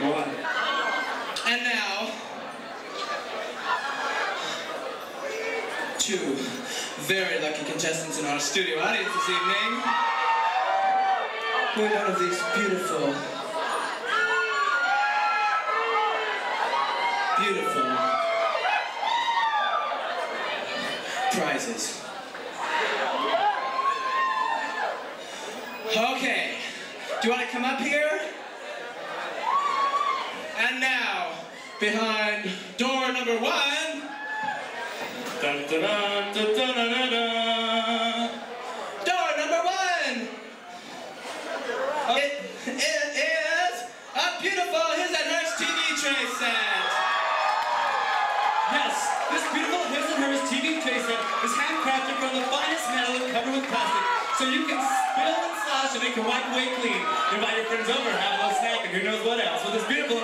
Go. And now, two very lucky contestants in our studio audience this evening. We're one of these beautiful, beautiful prizes. Okay, do you want to come up here? behind door number one. Dun, dun, dun, door number one. It, it is a beautiful His and Hers TV tray set. Yes, this beautiful His and Hers TV tray set is handcrafted from the finest metal and covered with plastic, so you can spill and slosh and make your wipe away clean. Invite your friends over, have a little snack, and who knows what else with this beautiful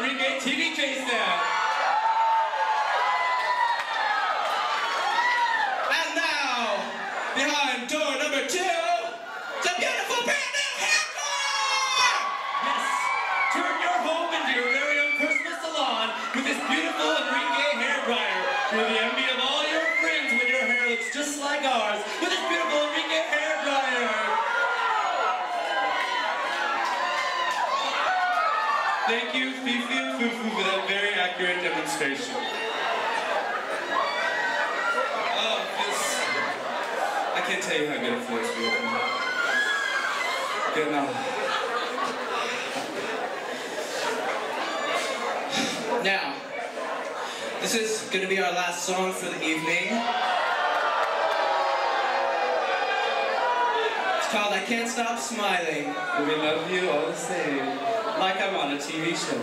Thank you, Fifi and Fufu, for that very accurate demonstration. Oh, this, I can't tell you how good it feels. Good now. Now, this is going to be our last song for the evening. It's called I Can't Stop Smiling. We love you all the same, like I'm on a TV show.